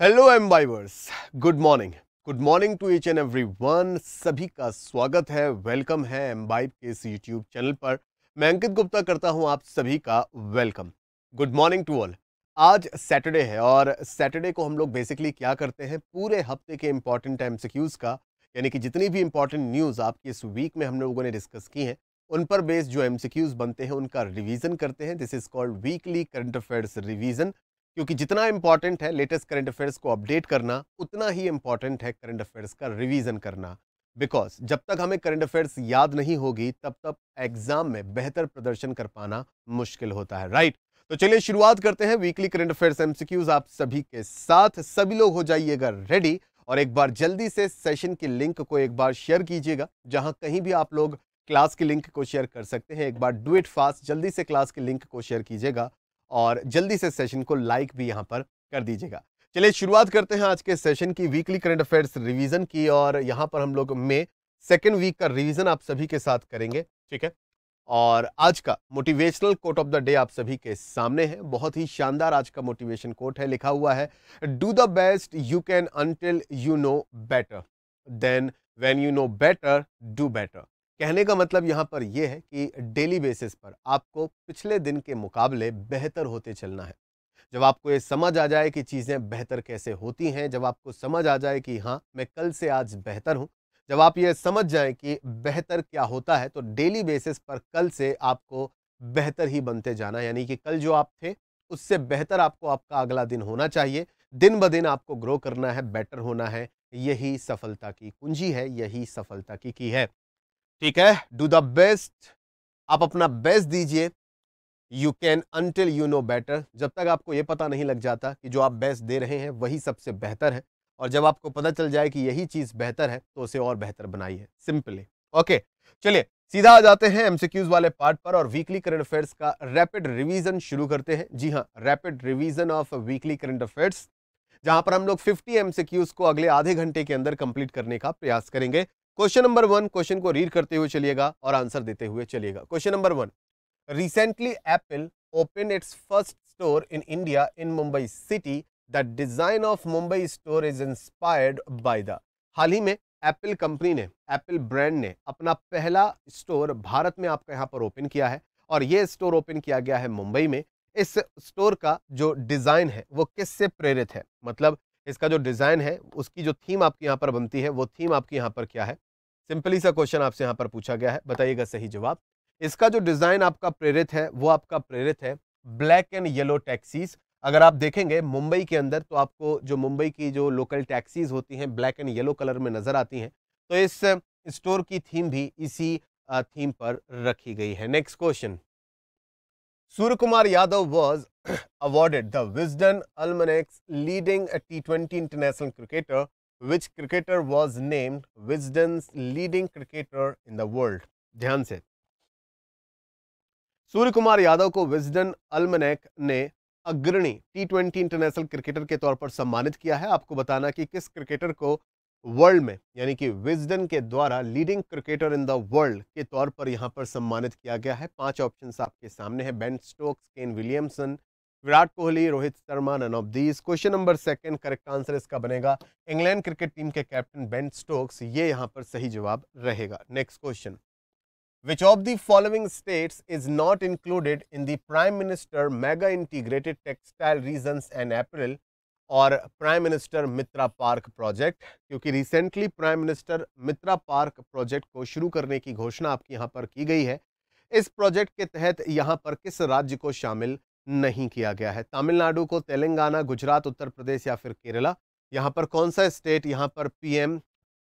Hello एम एम्बाइवर्स good morning good morning to each and every one सभी का स्वागत है वेलकम है एम्बाइब के इस यूट्यूब चैनल पर। मैं अंकित गुप्ता करता हूँ आप सभी का welcome good morning to all आज सैटरडे है और सैटरडे को हम लोग बेसिकली क्या करते हैं? पूरे हफ़्ते के इंपॉर्टेंट एमसीक्यूज का, यानी कि जितनी भी इंपॉर्टेंट न्यूज़ आपकी इस वीक में हम लोगों ने डिस्कस की हैं, उन पर बेस्ड जो एमसीक्यूज बनते हैं, उनका रिवीजन करते हैं। This is called weekly current affairs revision क्योंकि जितना इंपॉर्टेंट है लेटेस्ट करंट अफेयर्स को अपडेट करना, उतना ही इंपॉर्टेंट है करंट अफेयर्स का रिवीजन करना। बिकॉज़ जब तक हमें करंट अफेयर्स याद नहीं होगी, तब तक एग्ज़ाम में बेहतर प्रदर्शन कर पाना मुश्किल होता है राइट right? तो चलिए शुरुआत करते हैं वीकली करंट अफेयर्स एमसीक्यूज आप सभी के साथ। सभी लोग हो जाइएगा रेडी और एक बार जल्दी से सेशन की लिंक को एक बार शेयर कीजिएगा, जहाँ कहीं भी आप लोग क्लास की लिंक को शेयर कर सकते हैं। एक बार डू इट फास्ट जल्दी से क्लास की लिंक को शेयर कीजिएगा। और जल्दी से सेशन को लाइक भी यहाँ पर कर दीजिएगा। चलिए शुरुआत करते हैं आज के सेशन की वीकली करंट अफेयर्स रिवीजन की और यहाँ पर हम लोग में सेकेंड वीक का रिवीजन आप सभी के साथ करेंगे, ठीक है? और आज का motivational quote of the day आप सभी के सामने है। बहुत ही शानदार आज का मोटिवेशन कोट है, लिखा हुआ है do the best you can until you know better then when you know better do better कहने का मतलब यहाँ पर यह है कि डेली बेसिस पर आपको पिछले दिन के मुकाबले बेहतर होते चलना है। जब आपको ये समझ आ जाए कि चीज़ें बेहतर कैसे होती हैं, जब आपको समझ आ जाए कि हाँ मैं कल से आज बेहतर हूँ, जब आप ये समझ जाएँ कि बेहतर क्या होता है तो डेली बेसिस पर कल से आपको बेहतर ही बनते जाना यानी कि कल जो आप थे, उससे बेहतर आपको आपका अगला दिन होना चाहिए। दिन ब दिन आपको ग्रो करना है, बेटर होना है। यही सफलता की कुंजी है, यही सफलता की की है। ठीक है? डू द बेस्ट आप अपना बेस्ट दीजिए। You can until you know better जब तक आपको ये पता नहीं लग जाता कि जो आप बेस्ट दे रहे हैं, वही सबसे बेहतर है। और जब आपको पता चल जाए कि यही चीज़ बेहतर है तो उसे और बेहतर बनाइए। सिंपली ओके चलिए, सीधा आ जाते हैं एमसीक्यूज वाले पार्ट पर और वीकली करंट अफेयर्स का रैपिड रिवीजन शुरू करते हैं। जी हाँ rapid revision of weekly current affairs जहाँ पर हम लोग 50 एमसीक्यूज को अगले आधे घंटे के अंदर कंप्लीट करने का प्रयास करेंगे। क्वेश्चन नंबर वन क्वेश्चन को रीड करते हुए चलिएगा और आंसर देते हुए चलिएगा। Question number one recently Apple open its first store in India in Mumbai city the design of Mumbai store is inspired by the हाल ही में एप्पल कंपनी ने एप्पल ब्रांड ने अपना पहला स्टोर भारत में आपका यहाँ पर ओपन किया है और ये स्टोर ओपन किया गया है मुंबई में। इस स्टोर का जो डिज़ाइन है, वो किससे प्रेरित है? मतलब इसका जो डिज़ाइन है, उसकी जो थीम आपकी यहाँ पर बनती है, वो थीम आपकी यहाँ पर क्या है? सिंपली सा क्वेश्चन आपसे यहाँ पर पूछा गया है, बताइएगा सही जवाब। इसका जो डिज़ाइन आपका प्रेरित है, वो आपका प्रेरित है ब्लैक एंड येलो टैक्सीज। अगर आप देखेंगे मुंबई के अंदर तो आपको जो मुंबई की जो लोकल टैक्सीज होती हैं, ब्लैक एंड येलो कलर में नज़र आती हैं तो इस स्टोर की थीम भी इसी थीम पर रखी गई है। Next question. Surya Kumar Yadav was awarded the Wisden Almanack's leading T twenty international cricketer which cricketer was named Wisden leading cricketer in the world ध्यान से। सूर्य कुमार यादव को विजडन अल्मनेक ने अग्रणी टी ट्वेंटी इंटरनेशनल क्रिकेटर के तौर पर सम्मानित किया है। आपको बताना कि किस क्रिकेटर को वर्ल्ड में, यानी कि विजडन के द्वारा leading cricketer in the world के तौर पर यहाँ पर सम्मानित किया गया है। पाँच ऑप्शंस आपके सामने हैं। Ben Stokes Kane Williamson Virat Kohli, Rohit Sharma none of these question number second correct answer इसका बनेगा, इंग्लैंड क्रिकेट टीम के कैप्टन बेन स्टोक्स ये यहाँ पर सही जवाब रहेगा। Next question which of the following states is not included in the prime minister mega integrated textile regions and apparel और prime minister MITRA park project क्योंकि recently prime minister MITRA park project को शुरू करने की घोषणा आपकी यहाँ पर की गई है। इस प्रोजेक्ट के तहत यहाँ पर किस राज्य को शामिल नहीं किया गया है। तमिलनाडु को तेलंगाना, गुजरात, उत्तर प्रदेश या फिर केरला, यहाँ पर कौन सा स्टेट, यहाँ पर पीएम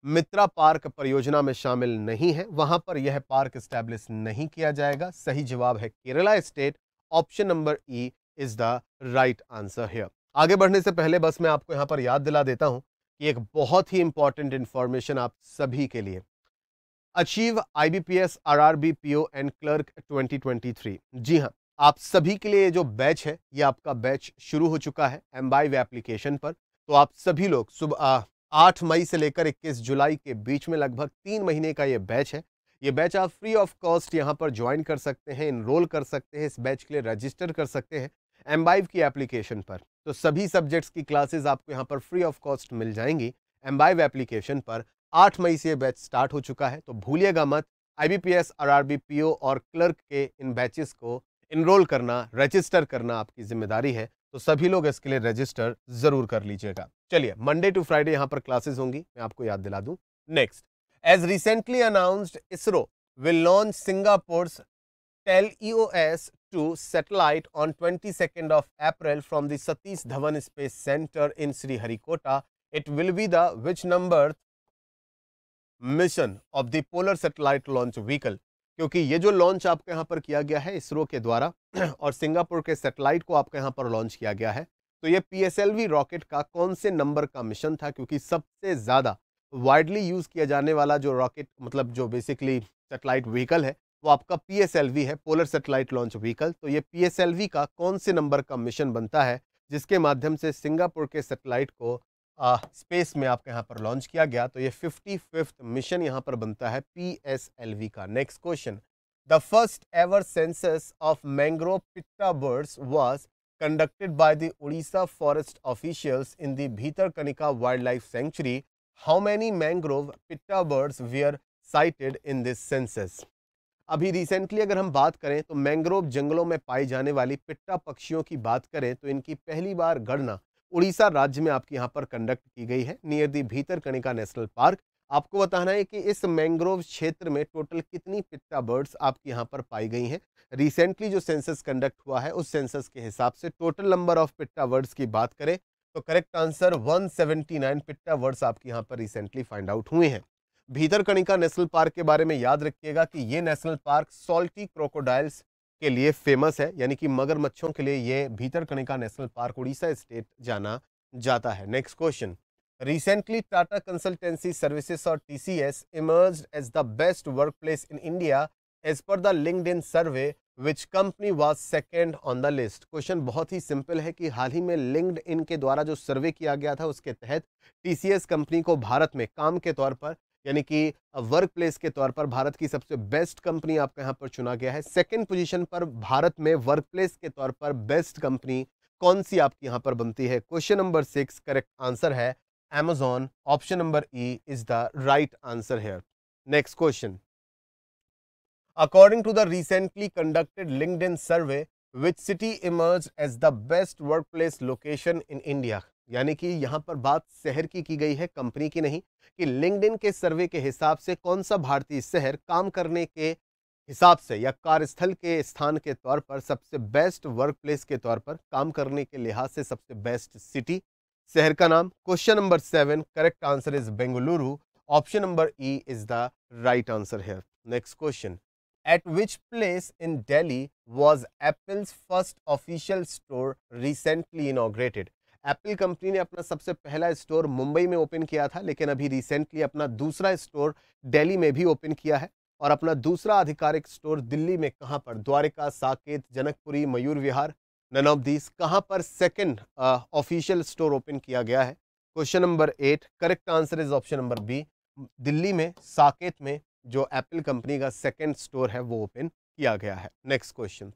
मित्रा पार्क परियोजना में शामिल नहीं है, वहाँ पर यह पार्क स्टैब्लिश नहीं किया जाएगा। सही जवाब है Kerala state. Option number E is the right answer here. आगे बढ़ने से पहले बस मैं आपको यहाँ पर याद दिला देता हूँ कि एक बहुत ही इंपॉर्टेंट इंफॉर्मेशन आप सभी के लिए। Achieve IBPS RRB PO and clerk 2023 जी हाँ आप सभी के लिए जो बैच है, ये आपका बैच शुरू हो चुका है एम्बाइव एप्लीकेशन पर। तो आप सभी लोग सुबह आठ मई से लेकर इक्कीस जुलाई के बीच में लगभग तीन महीने का ये बैच है। ये बैच आप फ्री ऑफ़ कॉस्ट यहाँ पर ज्वाइन कर सकते हैं इनरोल कर सकते हैं, इस बैच के लिए रजिस्टर कर सकते हैं एम्बाइव की एप्लीकेशन पर। तो सभी सब्जेक्ट्स की क्लासेस आपको यहाँ पर फ्री ऑफ़ कॉस्ट मिल जाएँगी एम्बाइव एप्लीकेशन पर। आठ मई से ये बैच स्टार्ट हो चुका है। तो भूलिएगा मत I B P S R R B RRB PO और क्लर्क के इन बैचेस को इनरोल करना रजिस्टर करना आपकी ज़िम्मेदारी है तो सभी लोग इसके लिए रजिस्टर ज़रूर कर लीजिएगा। चलिए मंडे टू फ्राइडे यहाँ पर क्लासेस होंगी, मैं आपको याद दिला दू। Next as recently announced ISRO will launch Singapore TeLEOS two satellite on twenty second of April from the Satish Dhawan space centre in Sriharikota it will be the which number mission of the polar satellite launch vehicle क्योंकि ये जो launch आपके यहाँ पर किया गया है इसरो के द्वारा और सिंगापुर के सेटेलाइट को आपके यहाँ पर लॉन्च किया गया है तो ये पीएसएलवी रॉकेट का कौन से नंबर का मिशन था? क्योंकि सबसे ज़्यादा वाइडली यूज़ किया जाने वाला जो रॉकेट मतलब जो बेसिकली सैटेलाइट व्हीकल है, वो आपका पीएसएलवी है पोलर सेटेलाइट लॉन्च व्हीकल तो ये पीएसएलवी का कौन से नंबर का मिशन बनता है, जिसके माध्यम से सिंगापुर के सेटेलाइट को स्पेस में आपके यहाँ पर लॉन्च किया गया तो ये फिफ्टी फिफ्थ मिशन यहाँ पर बनता है पीएसएलवी का next question the first ever census of mangrove pitta birds was conducted by the Odisha forest officials in the Bhitarkanika wildlife sanctuary. How many mangrove pitta birds were cited in this census? अभी recently अगर हम बात करें तो mangrove जंगलों में पाई जाने वाली पिट्टा पक्षियों की बात करें तो इनकी पहली बार गणना उड़ीसा राज्य में आपके यहाँ पर कंडक्ट की गई है। नियर दी भीतर कणिका नेशनल पार्क आपको बताना है कि इस मैंग्रोव क्षेत्र में टोटल कितनी पिट्टा बर्ड्स आपके यहाँ पर पाई गई हैं। रिसेंटली जो सेंसस कंडक्ट हुआ है, उस सेंसस के हिसाब से total number of pitta birds की बात करें तो करेक्ट आंसर 179 पिट्टा बर्ड्स आपके यहाँ पर रिसेंटली फाइंड आउट हुए हैं। भीतरकणिका नेशनल पार्क के बारे में याद रखिएगा कि ये नेशनल पार्क सॉल्टी क्रोकोडाइल्स के लिए फ़ेमस है, यानी कि मगरमच्छों के लिए ये Bhitarkanika national park, Orissa state जाना जाता है। Next question recently Tata consultancy services और TCS emerge as the best workplace in India as per the LinkedIn survey which company was second on the list question बहुत ही simple है कि हाल ही में लिंक्ड इन के द्वारा जो सर्वे किया गया था, उसके तहत टीसीएस कंपनी को भारत में काम के तौर पर यानी कि वर्क प्लेस के तौर पर भारत की सबसे बेस्ट कंपनी आपका यहाँ पर चुना गया है। सेकंड पोजीशन पर भारत में वर्क प्लेस के तौर पर बेस्ट कंपनी कौन सी आपकी यहाँ पर बनती है? Question number six correct answer है Amazon option number E is the right answer है next question to the recently conducted LinkedIn survey which city emerge as the best workplace location in India यानी कि यहाँ पर बात शहर की की गई है, कंपनी की नहीं, कि लिंक्डइन के सर्वे के हिसाब से कौन सा भारतीय शहर काम करने के हिसाब से या कार्यस्थल के स्थान के तौर पर सबसे बेस्ट वर्क प्लेस के तौर पर काम करने के लिहाज से सबसे बेस्ट सिटी, शहर का नाम। Question number seven, correct answer is Bengaluru. Option number E is the right answer है next question, at which place in Delhi was Apple's first official store recently inaugurated? Apple company ने अपना सबसे पहला store Mumbai में open किया था, लेकिन अभी रिसेंटली अपना दूसरा स्टोर दिल्ली में भी ओपन किया है और अपना दूसरा आधिकारिक स्टोर दिल्ली में कहाँ पर? Dwarka, Saket, Janakpuri, Mayur Vihar none of these कहाँ पर सेकेंड ऑफिशियल स्टोर ओपन किया गया है? Question number eight correct answer is option number B Delhi में, साकेत में जो एप्पल कंपनी का सेकेंड स्टोर है, वो ओपन किया गया है। Next question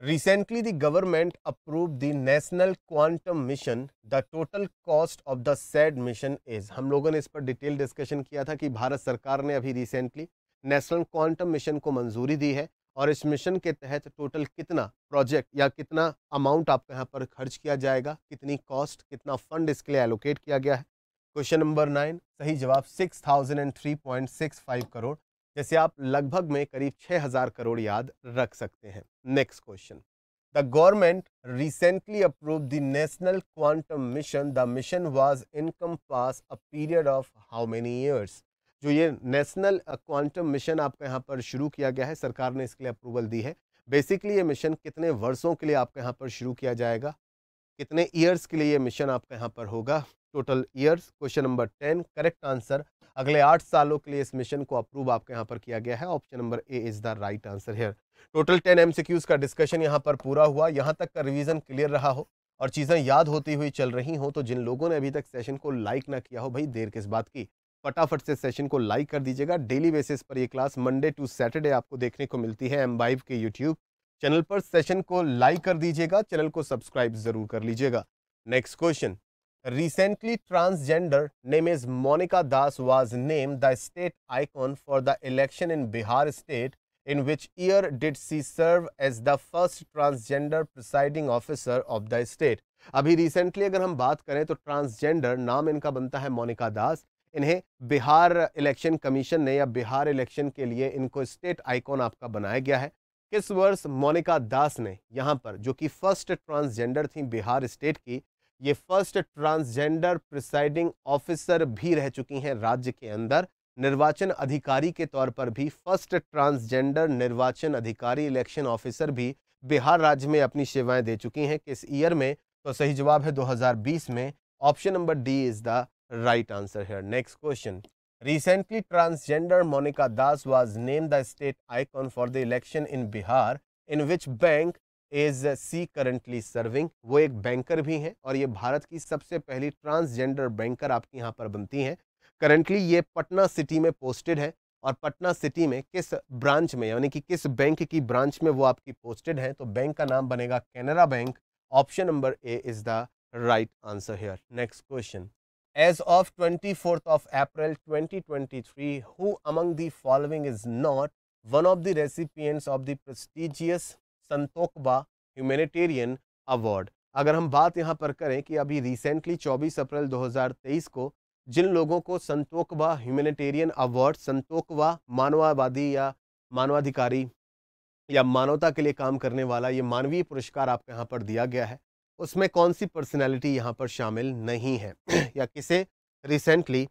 Recently, the government approved the National Quantum Mission. The total cost of the said mission is हम लोगों ने इस पर डिटेल डिस्कशन किया था कि भारत सरकार ने अभी रिसेंटली नेशनल क्वांटम मिशन को मंजूरी दी है और इस मिशन के तहत टोटल कितना प्रोजेक्ट या कितना अमाउंट आपको यहाँ पर खर्च किया जाएगा कितनी कॉस्ट कितना फंड इसके लिए एलोकेट किया गया है क्वेश्चन नंबर नाइन सही जवाब six thousand and three point six five crore जैसे आप लगभग में करीब छः हज़ार करोड़ याद रख सकते हैं। Next question. The government recently approve the national quantum mission. The mission was encompass a period of how many years जो ये नेशनल क्वांटम मिशन आपका यहाँ पर शुरू किया गया है, सरकार ने इसके लिए अप्रूवल दी है। बेसिकली ये मिशन कितने वर्षों के लिए आपके यहाँ पर शुरू किया जाएगा? कितने ईयर्स के लिए ये मिशन आपका यहाँ पर होगा? Total years question number ten correct answer अगले आठ सालों के लिए इस मिशन को अप्रूव आपके यहाँ पर किया गया है। Option number A is the right answer here total ten MCQs का डिस्कशन यहाँ पर पूरा हुआ। यहाँ तक का रिवीजन क्लियर रहा हो और चीज़ें याद होती हुई चल रही हो तो जिन लोगों ने अभी तक सेशन को लाइक ना किया हो, भाई देर किस बात की? फटाफट से सेशन को लाइक कर दीजिएगा। डेली बेसिस पर ये क्लास मंडे टू सैटरडे आपको देखने को मिलती है एम के यूट्यूब चैनल पर। सेशन को लाइक कर दीजिएगा। चैनल को सब्सक्राइब ज़रूर कर लीजिएगा। Next question Recently, transgender name is Monica Das was named the state icon for the election in Bihar state. In which year did she serve as the first transgender presiding officer of the state? अभी recently अगर हम बात करें तो transgender नाम इनका बनता है मोनिका दास इन्हें बिहार इलेक्शन कमीशन ने या बिहार इलेक्शन के लिए इनको स्टेट आइकॉन आपका बनाया गया है किस वर्ष मोनिका दास ने यहाँ पर जो कि फ़र्स्ट ट्रांसजेंडर थी बिहार स्टेट की ये फ़र्स्ट ट्रांसजेंडर प्रिसाइडिंग ऑफिसर भी रह चुकी हैं राज्य के अंदर। निर्वाचन अधिकारी के तौर पर भी फ़र्स्ट ट्रांसजेंडर निर्वाचन अधिकारी इलेक्शन ऑफिसर भी बिहार राज्य में अपनी सेवाएँ दे चुकी हैं। किस ईयर में? तो सही जवाब है 2020 में। Option number D is the right answer है next question recently transgender Monika Das was name the state icon for the election in Bihar in which bank is she currently serving वो एक banker भी हैं और ये भारत की सबसे पहली ट्रांसजेंडर बैंकर आपकी यहाँ पर बनती हैं। करंटली ये पटना सिटी में पोस्टेड है और पटना सिटी में किस ब्रांच में यानी कि किस बैंक की ब्रांच में वो आपकी पोस्टेड है तो बैंक का नाम बनेगा Canara bank option number A is the right answer here next question As of 24th of April 2023, who among the following is not one of the recipients of the prestigious Santokba humanitarian award. अगर हम बात यहाँ पर करें कि अभी recently 24 अप्रैल 2023 को जिन लोगों को संतोकबा ह्यूमेटेरियन अवार्ड संतोकबा मानववादी या मानवाधिकारी या मानवता के लिए काम करने वाला ये मानवीय पुरस्कार आपको यहाँ पर दिया गया है, उसमें कौन सी पर्सनैलिटी यहाँ पर शामिल नहीं है या किसे रिसेंटली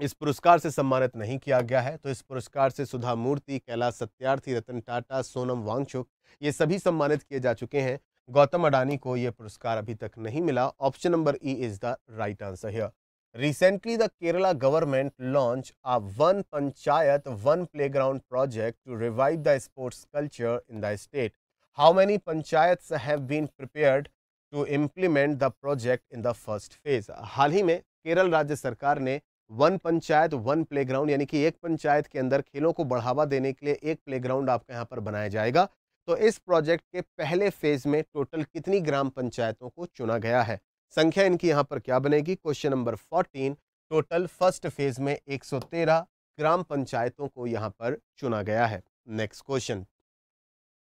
इस पुरस्कार से सम्मानित नहीं किया गया है तो इस पुरस्कार से सुधा मूर्ति, कैलाश सत्यार्थी, रतन टाटा, सोनम वांगचुक ये सभी सम्मानित किए जा चुके हैं। गौतम अडानी को यह पुरस्कार अभी तक नहीं मिला। Option number E is the right answer here recently the Kerala government launch a one panchayat one playground project to revive the sports culture in the state how many panchayat have been prepared to implement the project in the first phase हाल ही में केरल राज्य सरकार ने one panchayat, one playground, यानी कि एक पंचायत के अंदर खेलों को बढ़ावा देने के लिए एक प्लेग्राउंड आपके यहाँ पर बनाया जाएगा। तो इस प्रोजेक्ट के पहले फ़ेज़ में टोटल कितनी ग्राम पंचायतों को चुना गया है? संख्या इनकी यहाँ पर क्या बनेगी? Question number 14 total first phase में 113 ग्राम पंचायतों को यहाँ पर चुना गया है। Next question.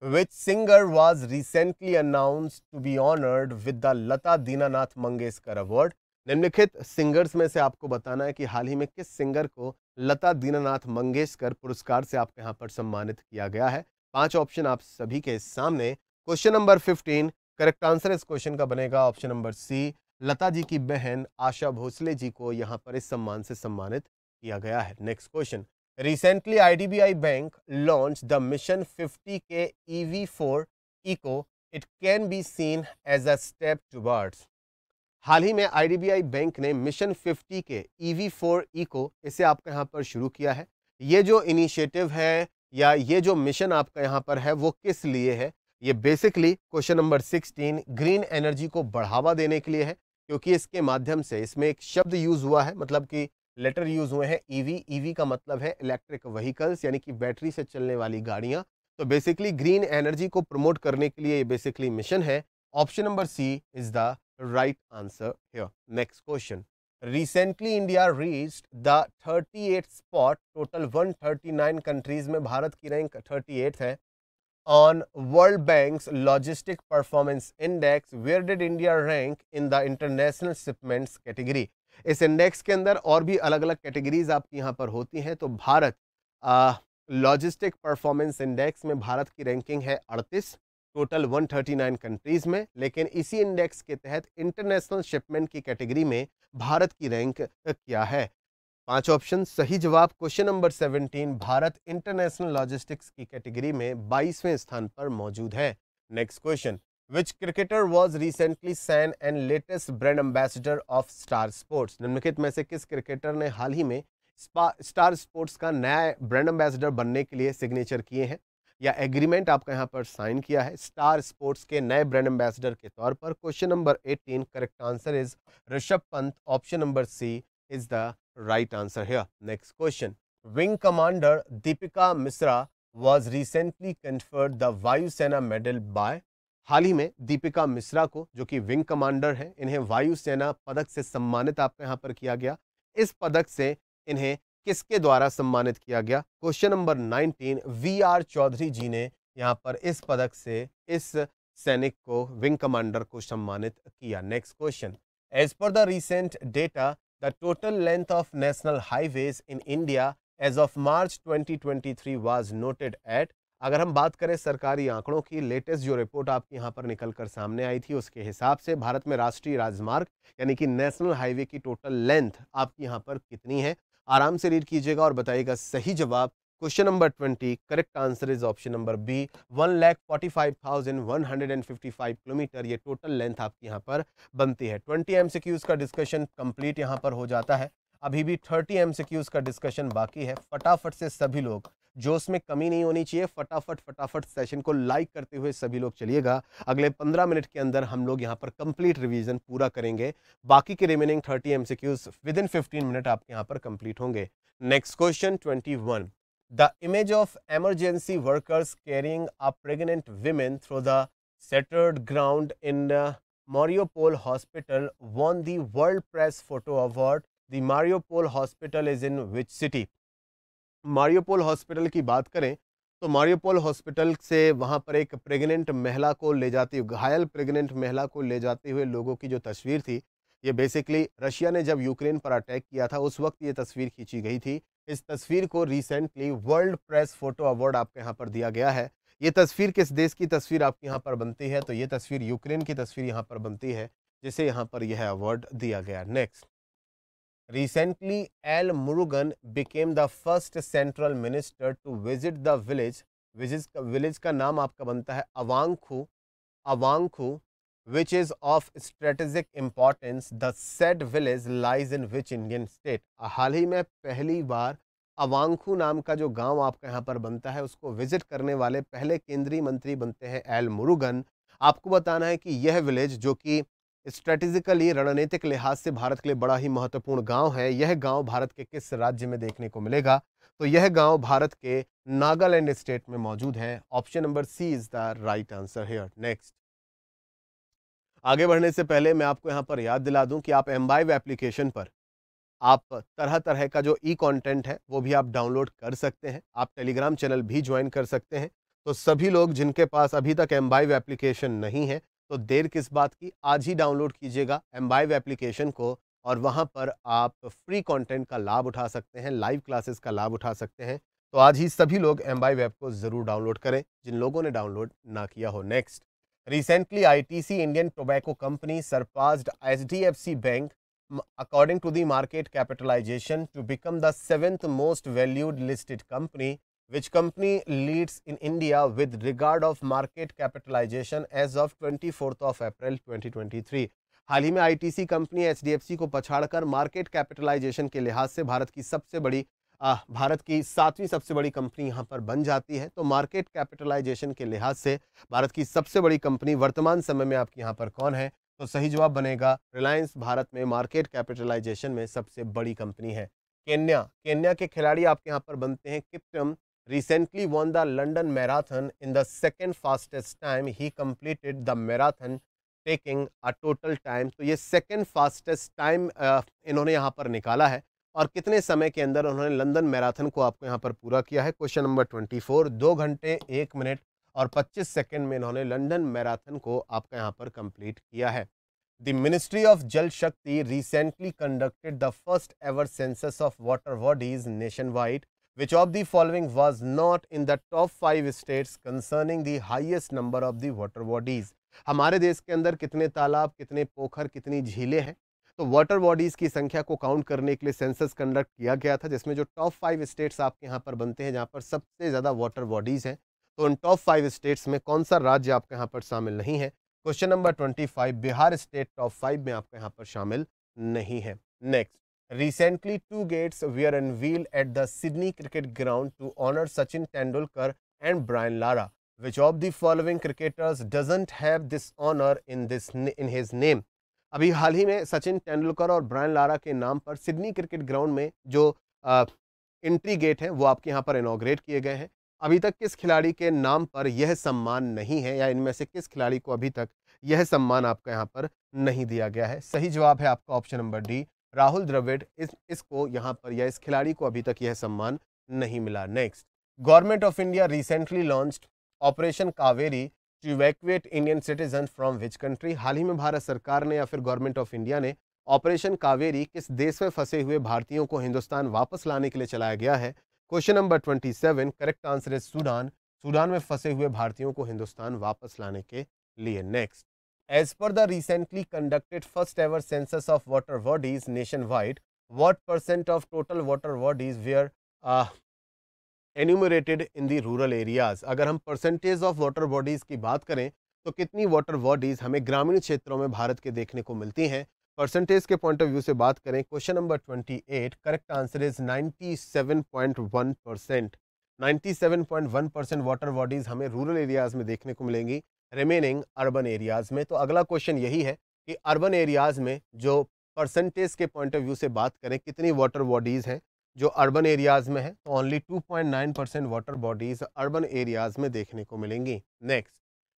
Which singer was recently announce to be honoured with the Lata Dinanath Mangeshkar award. निम्नलिखित सिंगर्स में से आपको बताना है कि हाल ही में किस सिंगर को लता दीनानाथ मंगेशकर पुरस्कार से आपके यहाँ पर सम्मानित किया गया है? पाँच ऑप्शन आप सभी के सामने। Question number fifteen correct answer इस क्वेश्चन का बनेगा। ऑप्शन नंबर सी लता जी की बहन आशा भोसले जी को यहाँ पर इस सम्मान से सम्मानित किया गया है। Next question recently IDBI bank launch the mission 50 K EV for eco it can be seen as a step towards हाल ही में आईडीबीआई बैंक ने mission 50 K EV four eco, इसे आपके यहाँ पर शुरू किया है। ये जो इनिशिएटिव है या ये जो मिशन आपका यहाँ पर है, वो किस लिए है? ये basically question number 16 green energy को बढ़ावा देने के लिए है, क्योंकि इसके माध्यम से इसमें एक शब्द यूज़ हुआ है मतलब कि लेटर यूज़ हुए हैं, ईवी ईवी का मतलब है इलेक्ट्रिक व्हीकल्स, यानी कि बैटरी से चलने वाली गाड़ियाँ। तो बेसिकली ग्रीन एनर्जी को प्रमोट करने के लिए ये बेसिकली मिशन है। Option number C is the right answer here next question recently India reached the 38 spot total 139 countries में भारत की रैंक 38 है. On world bank's logistic performance index where did India rank in the international shipments category इस index के अंदर और भी अलग अलग कैटेगरीज आपकी यहाँ पर होती हैं तो भारत लॉजिस्टिक परफॉर्मेंस इंडेक्स में भारत की रैंकिंग है टोटल 139 कंट्रीज़ में, लेकिन इसी इंडेक्स के तहत इंटरनेशनल शिपमेंट की कैटेगरी में भारत की रैंक क्या है? पाँच ऑप्शन, सही जवाब, question number 17 Bharat international logistics की कैटेगरी में 22वें स्थान पर मौजूद है। Next question which cricketer was recently signed and latest brand ambassador of star sports निम्नलिखित में से किस क्रिकेटर ने हाल ही में स्टार स्पोर्ट्स का नया ब्रांड एम्बेसडर बनने के लिए सिग्नेचर किए हैं? या एग्रीमेंट आपका यहाँ पर साइन किया है। स्टार स्पोर्ट्स के नए ब्रांड एम्बेसडर के तौर पर question number 18 correct answer is Rishabh Pant. Option number C is the right answer. Here, next question. Wing commander Deepika Mishra was recently conferred the Vayusena medal by हाल ही में दीपिका मिश्रा को, जो कि विंग कमांडर हैं। इन्हें वायुसेना पदक से सम्मानित आपके यहाँ पर किया गया। इस पदक से इन्हें किसके द्वारा सम्मानित किया गया? Question number 19 V R Chaudhari ji ने यहाँ पर इस पदक से इस सैनिक को विंग कमांडर को सम्मानित किया। Next question as per the recent data the total length of national highways in India as of March 2023 was noted at अगर हम बात करें सरकारी आंकड़ों की लेटेस्ट जो रिपोर्ट आपके यहाँ पर निकल कर सामने आई थी, उसके हिसाब से भारत में राष्ट्रीय राजमार्ग, यानी कि नेशनल हाईवे की टोटल लेंथ आपकी यहाँ पर कितनी है? आराम से रीड कीजिएगा और बताइएगा सही जवाब। Question number twenty, correct answer is option number B, one lakh forty five thousand one hundred and fifty five kilometre. ये टोटल लेंथ आपकी यहाँ पर बनती है। ट्वेंटी एम का डिस्कशन कंप्लीट यहाँ पर हो जाता है। अभी भी थर्टी एम का डिस्कशन बाकी है। फटाफट से सभी लोग जो उसमें कमी नहीं होनी चाहिए, फटाफट फटाफट सेशन को लाइक करते हुए सभी लोग चलिएगा। अगले पंद्रह मिनट के अंदर हम लोग यहाँ पर कंप्लीट रिवीजन पूरा करेंगे। बाकी के remaining thirty M within fifteen minute आपके यहाँ पर कंप्लीट होंगे। Next question twenty one the image of emergency workers carrying a pregnant women through the shattered ground in Mariupol hospital won the world press photo award the Mariupol hospital is in which city Mariupol hospital की बात करें तो Mariupol hospital से वहाँ पर एक pregnant महिला को ले जाती हुई घायल प्रेग्नेंट महिला को ले जाते हुए लोगों की जो तस्वीर थी, ये बेसिकली रशिया ने जब यूक्रेन पर अटैक किया था, उस वक्त ये तस्वीर खींची गई थी। इस तस्वीर को recently world press photo award आपके यहाँ पर दिया गया है। ये तस्वीर किस देश की तस्वीर आपके यहाँ पर बनती है? तो ये तस्वीर यूक्रेन की तस्वीर यहाँ पर बनती है, जिसे यहाँ पर यह अवार्ड दिया गया। Next Recently, Al Murugan became the first central minister to visit the village. Village, village का नाम आपका बनता है अवांखू अवांखू which is of strategic importance. The said village lies in which Indian state? हाल ही में पहली बार अवांखू नाम का जो गाँव आपका यहाँ पर बनता है उसको विज़िट करने वाले पहले केंद्रीय मंत्री बनते हैं एल मुरुगन आपको बताना है कि यह विलेज जो कि स्ट्रेटेजिकली रणनीतिक लिहाज से भारत के लिए बड़ा ही महत्वपूर्ण गाँव है। यह गाँव भारत के किस राज्य में देखने को मिलेगा? तो यह गाँव भारत के नागालैंड स्टेट में मौजूद है। Option number C is the right answer here. Next. आगे बढ़ने से पहले मैं आपको यहाँ पर याद दिला दूँ कि आप एम्बाइव एप्लीकेशन पर आप तरह तरह का जो ई कंटेंट है, वो भी आप डाउनलोड कर सकते हैं। आप टेलीग्राम चैनल भी ज्वाइन कर सकते हैं। तो सभी लोग जिनके पास अभी तक एम्बाइव एप्लीकेशन नहीं है तो देर किस बात की? आज ही डाउनलोड कीजिएगा एम्बाइव एप्लीकेशन को और वहाँ पर आप फ्री कंटेंट का लाभ उठा सकते हैं लाइव क्लासेस का लाभ उठा सकते हैं। तो आज ही सभी लोग एम एम्बाइव ऐप को ज़रूर डाउनलोड करें, जिन लोगों ने डाउनलोड ना किया हो। Next recently ITC Indian tobacco company surpassed HDFC bank according to the market capitalisation to become the seventh most valued listed company which company leads in India with regard of market capitalization as of 24th of April 2023 हाल ही में ITC company HDFC को पछाड़कर market capitalisation के लिहाज से भारत की सबसे बड़ी आ, भारत की सातवीं सबसे बड़ी कंपनी यहाँ पर बन जाती है। तो मार्केट कैपिटलाइजेशन के लिहाज से भारत की सबसे बड़ी कंपनी वर्तमान समय में आपके यहाँ पर कौन है? तो सही जवाब बनेगा रिलायंस भारत में मार्केट कैपिटलाइजेशन में सबसे बड़ी कंपनी है। केन्या केन्या के खिलाड़ी आपके यहाँ पर बनते हैं Kiptum. Recently won the London Marathon in the second fastest time. He completed the marathon taking a total time. तो ये second fastest time uh, इन्होंने यहाँ पर निकाला है और कितने समय के अंदर उन्होंने लंदन मैराथन को आपको यहाँ पर पूरा किया है क्वेश्चन नंबर ट्वेंटी फोर दो घंटे एक मिनट और 25 सेकंड में इन्होंने लंदन मैराथन को आपका यहाँ पर कंप्लीट किया है The Ministry of Jal Shakti recently conducted the first ever census of water bodies nationwide which of the following was not in the top five states concerning the highest number of the water bodies? हमारे देश के अंदर कितने तालाब, कितने पोखर, कितनी झीलें हैं? तो वाटर बॉडीज़ की संख्या को काउंट करने के लिए सेंसस कंडक्ट किया गया था, जिसमें जो टॉप फाइव स्टेट्स आपके यहाँ पर बनते हैं, जहाँ पर सबसे ज़्यादा वाटर बॉडीज़ हैं तो उन टॉप फाइव स्टेट्स में कौन सा राज्य आपके यहाँ पर शामिल नहीं है? Question number twenty five Bihar state top five में आपका यहाँ पर शामिल नहीं है। Next two gates were unveil at the Sydney cricket ground to honour Sachin Tendulkar and Brian Lara which of the following cricketers doesn't have this honour in this in his name अभी हाल ही में सचिन तेंदुलकर और Brian Lara के नाम पर Sydney cricket ground में जो एंट्री गेट है, वो आपके यहाँ पर इनाग्रेट किए गए हैं। अभी तक किस खिलाड़ी के नाम पर यह सम्मान नहीं है या इनमें से किस खिलाड़ी को अभी तक यह सम्मान आपका यहाँ पर नहीं दिया गया है? सही जवाब है आपका option number D Rahul Dravid इस, इसको यहाँ पर या इस खिलाड़ी को अभी तक यह सम्मान नहीं मिला। Next government of India recently launched operation Kaveri to evacuate Indian citizen from which country हाल ही में भारत सरकार ने या फिर गवर्नमेंट ऑफ़ इंडिया ने ऑपरेशन कावेरी किस देश में फंसे हुए भारतीयों को हिंदुस्तान वापस लाने के लिए चलाया गया है? Question number twenty seven correct answer है सूडान सूडान में फंसे हुए भारतीयों को हिंदुस्तान वापस लाने के लिए। Next as per the recently conducted first ever census of water bodies nationwide what percent of total water bodies were enumerated in the rural areas अगर हम परसेंटेज ऑफ़ वाटर बॉडीज की बात करें तो कितनी वाटर बॉडीज हमें ग्रामीण क्षेत्रों में भारत के देखने को मिलती हैं? परसेंटेज के पॉइंट ऑफ़ व्यू से बात करें question number twenty eight correct answer is ninety seven point one percent ninety seven point one percent water bodies हमें रूरल एरियाज़ में देखने को मिलेंगी। रिमेनिंग अर्बन एरियाज़ में तो अगला क्वेश्चन यही है कि अर्बन एरियाज़ में जो परसेंटेज के पॉइंट ऑफ़ व्यू से बात करें, कितनी वाटर बॉडीज़ हैं, जो अर्बन एरियाज़ में है तो only 2.9 percent water bodies urban areas में देखने को मिलेंगी। Next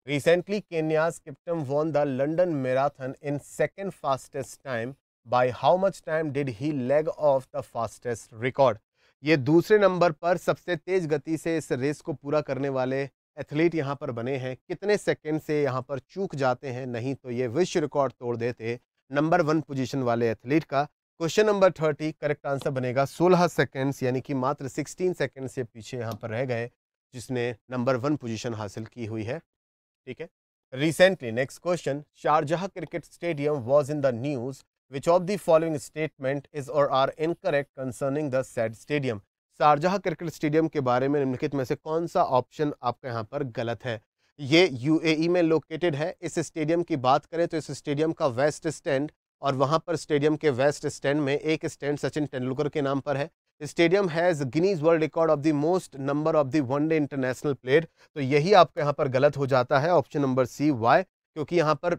recently Kenya's Kiptum won the London marathon in second fastest time by how much time did he lag of the fastest record ये दूसरे number पर सबसे तेज गति से इस रेस को पूरा करने वाले एथलीट यहाँ पर बने हैं, कितने सेकंड से यहाँ पर चूक जाते हैं, नहीं तो ये विश्व रिकॉर्ड तोड़ देते नंबर वन पोजीशन वाले एथलीट का। Question number thirty, correct answer बनेगा 16 सेकंड्स, यानी कि मात्र सिक्सटीन सेकेंड से पीछे यहाँ पर रह गए, जिसने नंबर वन पोजीशन हासिल की हुई है। ठीक है? Recently next question Sharjah cricket stadium was in the news which of the following statement is or are incorrect concerning the said stadium Sharjah cricket stadium के बारे में निम्नलिखित में से कौन सा ऑप्शन आपका यहाँ पर गलत है? ये यूएई में लोकेटेड है। इस स्टेडियम की बात करें तो इस स्टेडियम का वेस्ट स्टैंड और वहाँ पर स्टेडियम के वेस्ट स्टैंड में एक स्टैंड सचिन तेंदुलकर के नाम पर है। Stadium has Guinness world record of the most number of the one day international player तो यही आपका यहाँ पर गलत हो जाता है ऑप्शन नंबर सी, वाई, क्योंकि यहाँ पर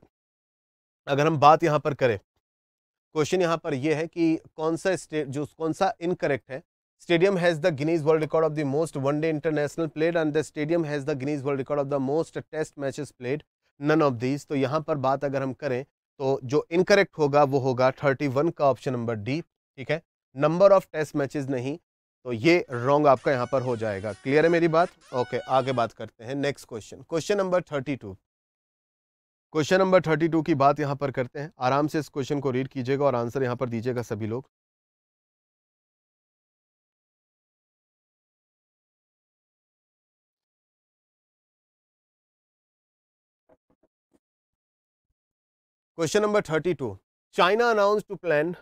अगर हम बात यहाँ पर करें, क्वेश्चन यहाँ पर यह है कि कौन सा स्टेट जो कौन सा इनकरेक्ट है stadium has the Guinness world record of the most one day international player and the stadium has the Guinness world record of the most test matches played none of these तो यहाँ पर बात अगर हम करें तो जो इनकरेक्ट होगा वो होगा थर्टी वन का ऑप्शन नंबर डी ठीक है? नंबर ऑफ़ टेस्ट मैचेस नहीं तो ये रॉन्ग आपका यहाँ पर हो जाएगा. क्लियर है मेरी बात? ओके okay, आगे बात करते हैं. Next question question number thirty two question number thirty two की बात यहाँ पर करते हैं. आराम से इस क्वेश्चन को रीड कीजिएगा और आंसर यहाँ पर दीजिएगा सभी लोग. Question number thirty two China announce to plan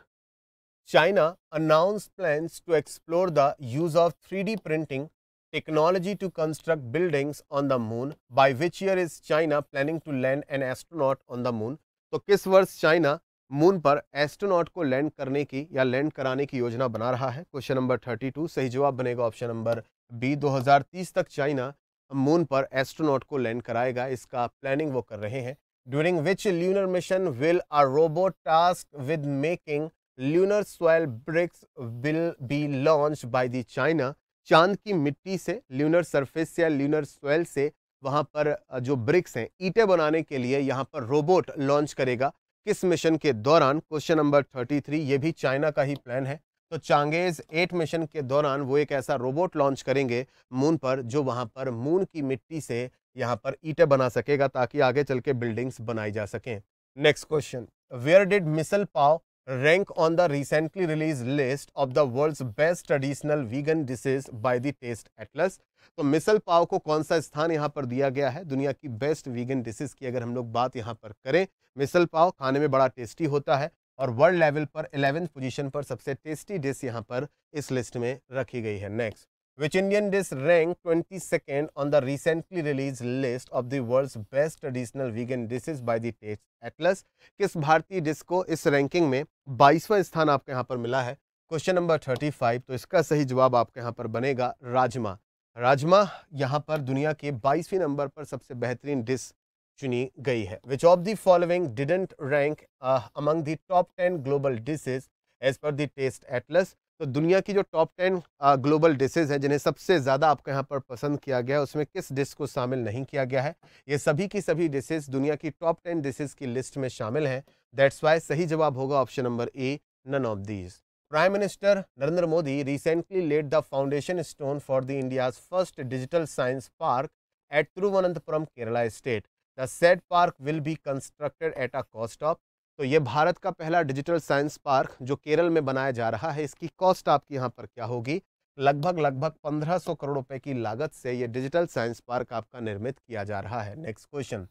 China announce plan to explore the use of three D printing technology to construct buildings on the moon by which year is China planning to land an astronaut on the moon तो किस वर्ष China moon पर astronaut को land करने की या land कराने की योजना बना रहा है? क्वेश्चन नंबर थर्टी टू सही जवाब बनेगा ऑप्शन नंबर बी 2030 तक चाइना मून पर एस्ट्रोनॉट को लैंड कराएगा। इसका प्लानिंग वो कर रहे हैं। During which lunar mission will a robot tasked with making lunar soil bricks will be launched by the China? चाँद की मिट्टी से ल्यूनर सरफेस या ल्यूनर सोयल से वहाँ पर जो ब्रिक्स हैं, ईटे बनाने के लिए यहाँ पर रोबोट लॉन्च करेगा। किस मिशन के दौरान? क्वेश्चन नंबर 33 ये भी चाइना का ही प्लान है। तो चांगेज एट मिशन के दौरान वो एक ऐसा रोबोट लॉन्च करेंगे मून पर, जो वहाँ पर मून की मिट्टी से यहाँ पर ईटे बना सकेगा ताकि आगे चल के बिल्डिंग्स बनाई जा सकें। Next question where did misal pav rank on the recently release list of the world's best traditional vegan dishes by the taste atlas तो मिसल पाव को कौन सा स्थान यहाँ पर दिया गया है? दुनिया की बेस्ट वीगन डिशेज की अगर हम लोग बात यहाँ पर करें मिसल पाव खाने में बड़ा टेस्टी होता है और वर्ल्ड लेवल पर इलेवेंथ पोजीशन पर सबसे टेस्टी डिश यहाँ पर इस लिस्ट में रखी गई है। Next which Indian dish ranked 22nd on the recently released list of the world's best traditional vegan dishes by the Taste Atlas? किस भारतीय डिश को इस रैंकिंग में 22वां स्थान आपको यहाँ पर मिला है? क्वेश्चन नंबर 35 तो इसका सही जवाब आपके यहाँ पर बनेगा राजमा। राजमा यहाँ पर दुनिया के 22वें नंबर पर सबसे बेहतरीन डिश चुनी गई है। Which of the following didn't rank among the top ten global dishes as per the atlas तो दुनिया की जो टॉप टेन ग्लोबल डिशेज हैं, जिन्हें सबसे ज़्यादा आपके यहाँ पर पसंद किया गया है, उसमें किस डिश को शामिल नहीं किया गया है? ये सभी की सभी डिशेज दुनिया की टॉप टेन डिशेज की लिस्ट में शामिल हैं। दैट्स वाई सही जवाब होगा option number A none of these prime minister Narendra Modi recently laid the foundation stone for the India's first digital science park at Thiruvananthapuram Kerala state the said park will be constructed at a cost of तो ये भारत का पहला digital science park जो केरल में बनाया जा रहा है, इसकी कॉस्ट आपकी यहाँ पर क्या होगी? लगभग लगभग 1500 करोड़ रुपए की लागत से ये डिजिटल साइंस पार्क आपका निर्मित किया जा रहा है। Next question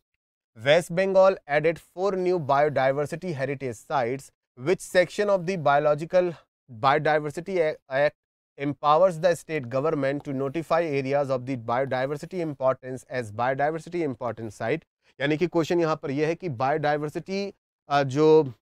West Bengal added four new biodiversity heritage sites which section of the biological biodiversity act empowers the state government to notify areas of the biodiversity importance as biodiversity important site? यानी कि question यहाँ पर यह है कि biodiversity जो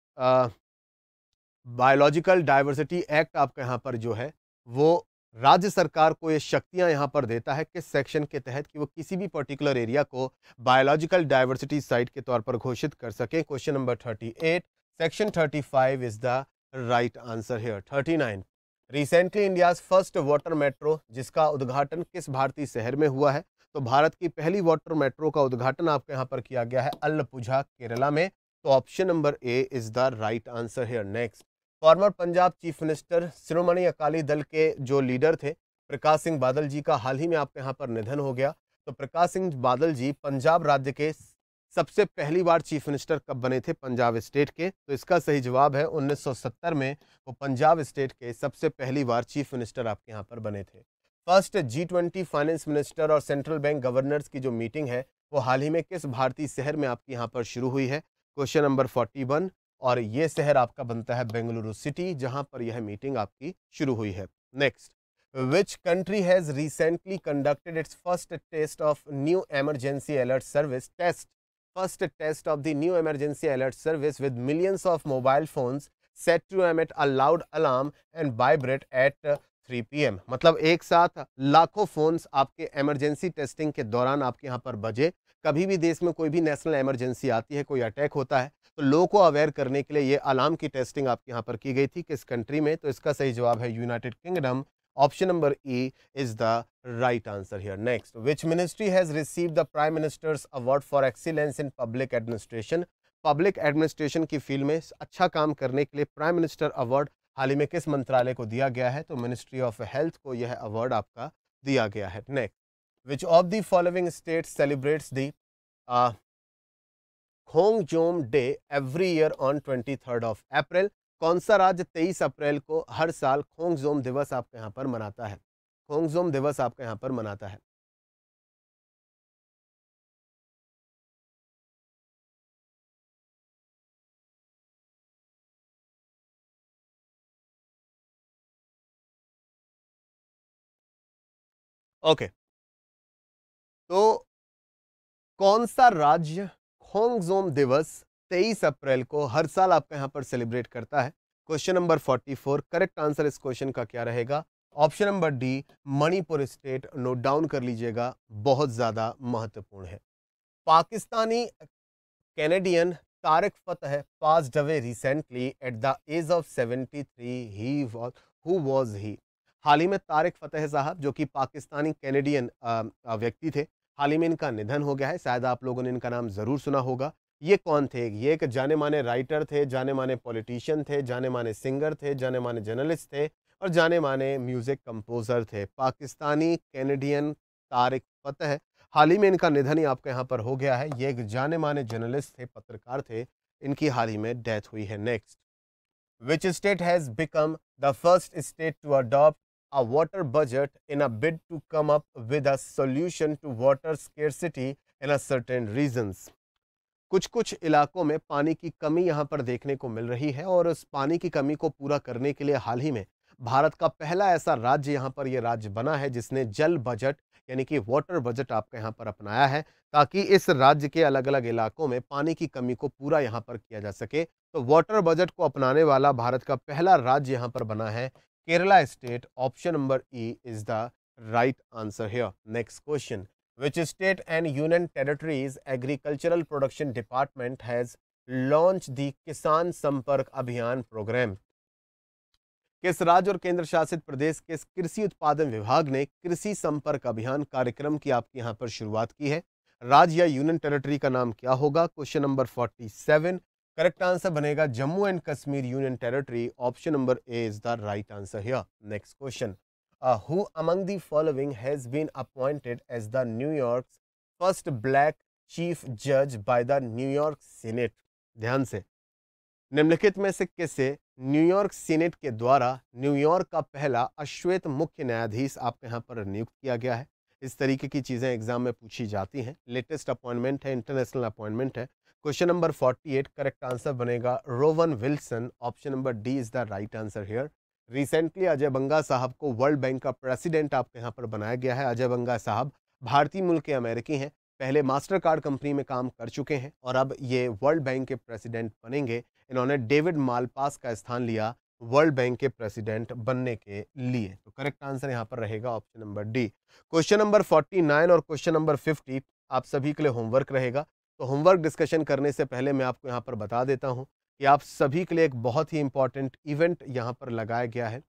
biological diversity act आपका यहाँ पर जो है, वो राज्य सरकार को ये शक्तियाँ यहाँ पर देता है किस सेक्शन के तहत कि वो किसी भी पर्टिकुलर एरिया को बायोलॉजिकल डाइवर्सिटी साइट के तौर पर घोषित कर सके। Question number thirty eight section thirty five is the right answer here thirty nine recently India's first water metro जिसका उद्घाटन किस भारतीय शहर में हुआ है? तो भारत की पहली वाटर मेट्रो का उद्घाटन आपके यहाँ पर किया गया है अल्लपुझा, केरला में। तो option number A is the right answer here next former Punjab chief minister Shiromani Akali Dal के जो लीडर थे प्रकाश सिंह बादल जी का हाल ही में आपके यहाँ पर निधन हो गया। तो प्रकाश सिंह बादल जी पंजाब राज्य के सबसे पहली बार चीफ मिनिस्टर कब बने थे? पंजाब स्टेट के। तो इसका सही जवाब है 1970 में वो पंजाब स्टेट के सबसे पहली बार चीफ मिनिस्टर आपके यहाँ पर बने थे। First G twenty finance minister और सेंट्रल बैंक गवर्नर्स की जो मीटिंग है, वो हाल ही में किस भारतीय शहर में आपके यहाँ पर शुरू हुई है? क्वेश्चन नंबर फोर्टी वन, और ये शहर आपका बनता है बेंगलुरु सिटी, जहाँ पर यह मीटिंग आपकी शुरू हुई है। Next which country has recently conducted its first test of new emergency alert service test first test of the new emergency alert service with millions of mobile phones set to emit a loud alarm and vibrate at 3 PM मतलब एक साथ लाखों phones आपके emergency testing के दौरान आपके यहाँ पर बजे कभी भी देश में कोई भी नेशनल इमरजेंसी आती है, कोई अटैक होता है तो लोगों को अवेयर करने के लिए ये अलार्म की टेस्टिंग आपके यहाँ पर की गई थी किस कंट्री में? तो इसका सही जवाब है United Kingdom. Option number E is the right answer here. Next, which ministry has receive the prime minister's award for excellence in public administration? Public administration की फ़ील्ड में अच्छा काम करने के लिए प्राइम मिनिस्टर अवार्ड हाल ही में किस मंत्रालय को दिया गया है? तो मिनिस्ट्री ऑफ़ हेल्थ को यह अवार्ड आपका दिया गया है। Next which of the following states celebrates the uh, Khongjom day every year on twenty third of April कौन सा राज्य तेईस अप्रैल को हर साल खोंगजोम दिवस आपके यहाँ पर मनाता है? खोंगजोम दिवस आपके यहाँ पर मनाता है। Okay okay. तो कौन सा राज्य खोंगजोम दिवस 23 अप्रैल को हर साल आपका यहाँ पर सेलिब्रेट करता है? क्वेश्चन नंबर 44 करेक्ट आंसर इस क्वेश्चन का क्या रहेगा? Option number D Manipur state note down कर लीजिएगा। बहुत ज़्यादा महत्वपूर्ण है। Pakistani Canadian Tarek Fatah pass away recently at the age of 73 he who was he हाल ही में तारिक फतेह साहब, जो कि पाकिस्तानी कैनेडियन व्यक्ति थे हाल ही में इनका निधन हो गया है, शायद आप लोगों ने इनका नाम ज़रूर सुना होगा। ये कौन थे? ये एक जाने माने राइटर थे जाने माने पॉलिटिशियन थे जाने माने सिंगर थे जाने माने जर्नलिस्ट थे और जाने माने म्यूज़िक कंपोज़र थे। पाकिस्तानी कैनेडियन तारिक फतेह। हाल ही में इनका निधन ही आपके यहाँ पर हो गया है। ये एक जाने माने जर्नलिस्ट थे, पत्रकार थे। इनकी हाल ही में डेथ हुई है next which state has become the first state to adopt a water budget in a bid to come up with a solution to water scarcity in a certain regions. कुछ कुछ इलाकों में पानी की कमी यहाँ पर देखने को मिल रही है और उस पानी की कमी को पूरा करने के लिए हाल ही में भारत का पहला ऐसा राज्य यहाँ पर यह राज्य बना है जिसने जल बजट यानी कि वाटर बजट आपका यहाँ पर अपनाया है ताकि इस राज्य के अलग अलग इलाकों में पानी की कमी को पूरा यहाँ पर किया जा सके तो वाटर बजट को अपनाने वाला भारत का पहला राज्य यहाँ पर बना है Kerala state option number E is the right answer here next question which state and union territories agricultural production department has launched the kisan sampark abhiyan program? किस राज्य और केंद्र शासित प्रदेश के कृषि उत्पादन विभाग ने कृषि संपर्क अभियान कार्यक्रम की आपकी यहाँ पर शुरुआत की है? राज्य या यूनियन टेरिटरी का नाम क्या होगा? क्वेश्चन नंबर 47 करेक्ट आंसर बनेगा Jammu and Kashmir union territory option number A is the right answer here next question who among the following has been appointed as the New York first black chief जज by the New York senate ध्यान से। निम्नलिखित में से किसे New York senate के द्वारा New York का पहला अश्वेत मुख्य न्यायाधीश आपके यहाँ पर नियुक्त किया गया है? इस तरीके की चीज़ें एग्ज़ाम में पूछी जाती हैं। लेटेस्ट अपॉइंटमेंट है इंटरनेशनल अपॉइंटमेंट है। क्वेश्चन नंबर 48 करेक्ट आंसर बनेगा Rowan Wilson option number D is the right answer here recently Ajay Banga साहब को वर्ल्ड बैंक का प्रेसिडेंट आपके यहाँ पर बनाया गया है। अजय बंगा साहब भारतीय मूल के अमेरिकी हैं। पहले मास्टर कार्ड कंपनी में काम कर चुके हैं और अब ये वर्ल्ड बैंक के प्रेसिडेंट बनेंगे। इन्होंने डेविड मालपास का स्थान लिया वर्ल्ड बैंक के प्रेसिडेंट बनने के लिए। तो करेक्ट आंसर यहाँ पर रहेगा option number D question number 49 और क्वेश्चन नंबर 50 आप सभी के लिए होमवर्क रहेगा। तो होमवर्क डिस्कशन करने से पहले मैं आपको यहाँ पर बता देता हूँ कि आप सभी के लिए एक बहुत ही इंपॉर्टेंट इवेंट यहाँ पर लगाया गया है।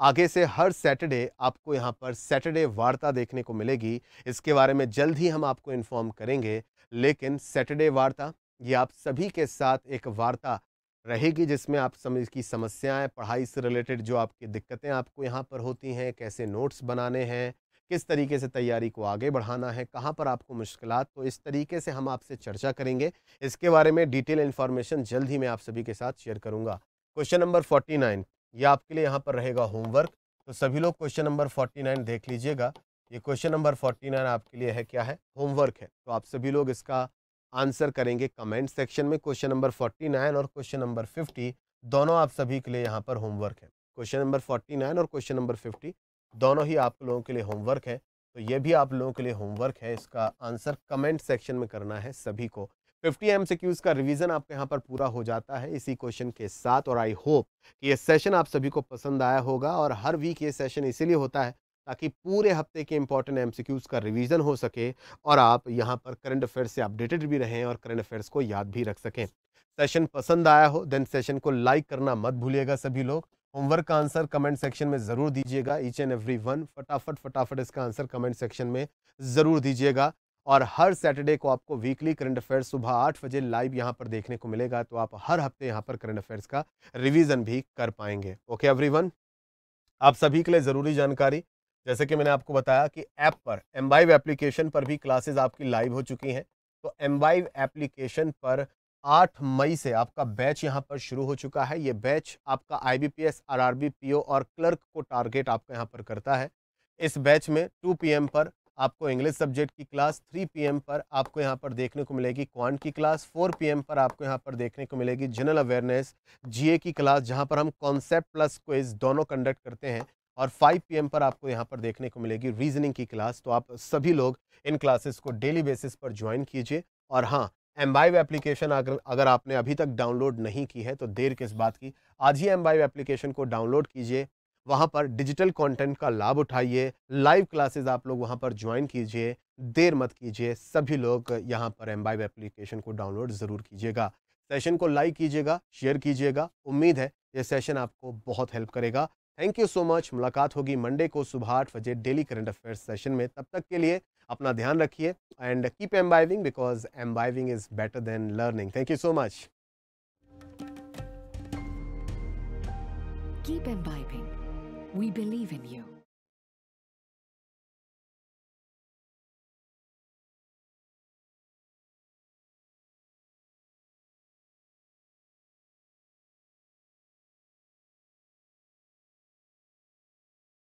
आगे से हर सैटरडे आपको यहाँ पर सैटरडे वार्ता देखने को मिलेगी। इसके बारे में जल्द ही हम आपको इन्फॉर्म करेंगे, लेकिन सैटरडे वार्ता, ये आप सभी के साथ एक वार्ता रहेगी जिसमें आप समझ की समस्याएँ, पढ़ाई से रिलेटेड जो आपकी दिक्कतें आपको यहाँ पर होती हैं, कैसे नोट्स बनाने हैं किस तरीके से तैयारी को आगे बढ़ाना है, कहाँ पर आपको मुश्किल तो इस तरीके से हम आपसे चर्चा करेंगे। इसके बारे में डिटेल इन्फॉर्मेशन जल्द ही मैं आप सभी के साथ शेयर करूँगा। क्वेश्चन नंबर फोर्टी नाइन, ये आपके लिए यहाँ पर रहेगा होमवर्क तो सभी लोग क्वेश्चन नंबर फोर्टी नाइन देख लीजिएगा। ये क्वेश्चन नंबर फोर्टी नाइन आपके लिए है, क्या है? होमवर्क है। तो आप सभी लोग इसका आंसर करेंगे कमेंट सेक्शन में, क्वेश्चन नंबर 49 और क्वेश्चन नंबर 50 दोनों आप सभी के लिए यहाँ पर होमवर्क है। क्वेश्चन नंबर 49 और क्वेश्चन नंबर 50 दोनों ही आप लोगों के लिए होमवर्क है तो ये भी आप लोगों के लिए होमवर्क है, इसका आंसर कमेंट सेक्शन में करना है सभी को। 50 एम का रिवीजन आपके यहाँ पर पूरा हो जाता है इसी क्वेश्चन के साथ और आई होप कि ये सेशन आप सभी को पसंद आया होगा और हर वीक ये सेशन इसीलिए होता है ताकि पूरे हफ़्ते के इंपॉर्टेंट एमसीक्यूज़ का रिवीजन हो सके और आप यहाँ पर करंट अफेयर्स से अपडेटेड भी रहें और करंट अफेयर्स को याद भी रख सकें। सेशन पसंद आया हो देन सेशन को लाइक करना मत भूलिएगा सभी लोग। होमवर्क का आंसर कमेंट सेक्शन में ज़रूर दीजिएगा। ईच एंड एवरी वन, फटाफट फटाफट इसका आंसर कमेंट सेक्शन में ज़रूर दीजिएगा। और हर सैटरडे को आपको वीकली करंट अफेयर्स सुबह आठ बजे लाइव यहाँ पर देखने को मिलेगा तो आप हर हफ़्ते यहाँ पर करंट अफेयर्स का रिवीजन भी कर पाएँगे। ओके एवरीवन, आप सभी के लिए ज़रूरी जानकारी, जैसे कि मैंने आपको बताया कि ऐप पर एम्बाइव एप्लीकेशन पर भी क्लासेज आपकी लाइव हो चुकी हैं। तो एम्बाइव एप्लीकेशन पर 8 मई से आपका बैच यहाँ पर शुरू हो चुका है। ये बैच आपका आईबीपीएस आरआरबी पीओ और क्लर्क को टारगेट आपका यहाँ पर करता है। इस बैच में 2 पीएम पर आपको इंग्लिश सब्जेक्ट की क्लास 3 पीएम पर आपको यहाँ पर देखने को मिलेगी क्वांट की क्लास 4 पीएम पर आपको यहाँ पर देखने को मिलेगी जनरल अवेयरनेस, जीए की क्लास, जहाँ पर हम कॉन्सेप्ट प्लस क्विज दोनों कंडक्ट करते हैं और 5 पीएम पर आपको यहाँ पर देखने को मिलेगी रीजनिंग की क्लास। तो आप सभी लोग इन क्लासेस को डेली बेसिस पर ज्वाइन कीजिए और हाँ एम्बाइव एप्लीकेशन अगर अगर आपने अभी तक डाउनलोड नहीं की है तो देर किस बात की? आज ही एम वाइव एप्लीकेशन को डाउनलोड कीजिए। वहाँ पर डिजिटल कंटेंट का लाभ उठाइए। लाइव क्लासेस आप लोग वहाँ पर ज्वाइन कीजिए। देर मत कीजिए। सभी लोग यहाँ पर एम वाइव एप्लीकेशन को डाउनलोड ज़रूर कीजिएगा। सेशन को लाइक कीजिएगा शेयर कीजिएगा। उम्मीद है ये सेशन आपको बहुत हेल्प करेगा। थैंक यू सो मच मुलाकात होगी मंडे को सुबह आठ बजे डेली करंट अफेयर्स सेशन में तब तक के लिए अपना ध्यान रखिए and keep imbibing because imbibing is better than learning thank you so much Keep imbibing. We believe in you.